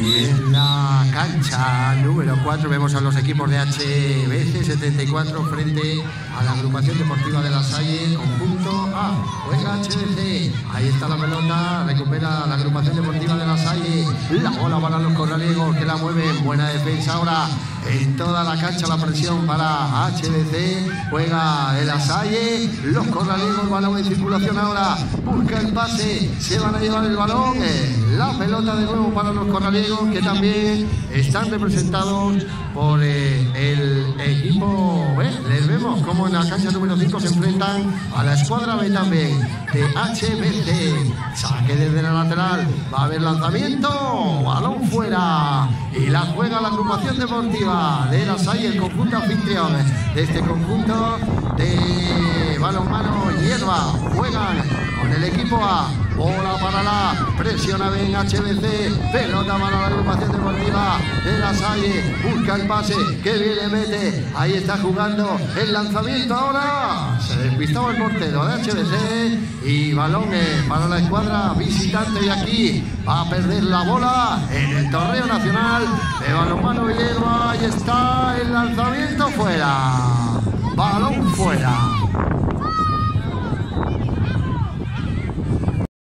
Y en la cancha número 4 vemos a los equipos de HBC 74 frente a la agrupación deportiva de la Salle, conjunto A. Juega HBC, ahí está la pelota, recupera la agrupación deportiva de la Salle, la bola para los corraliegos que la mueven, buena defensa ahora. En toda la cancha la presión para HBC, juega el Asalle, los corraliegos, balón en circulación ahora, busca el pase, se van a llevar el balón, eh, la pelota de nuevo para los que también están representados por eh, el equipo, eh, les vemos como en la cancha número 5 se enfrentan a la escuadra B también de HBC, saque desde la lateral, va a haber lanzamiento, balón fuera y la juega la agrupación deportiva de la SAI, el conjunto anfitrión de este conjunto de balonmano hierba. Juegan con el equipo A. Bola para la, presiona bien HBC, pelota para la agrupación deportiva de la Salle, busca el pase, que viene, mete, ahí está jugando el lanzamiento ahora, se despistaba el portero de HBC y balones para la escuadra visitante y aquí va a perder la bola en el torneo nacional de balonmano Villerba, ahí está el lanzamiento fuera.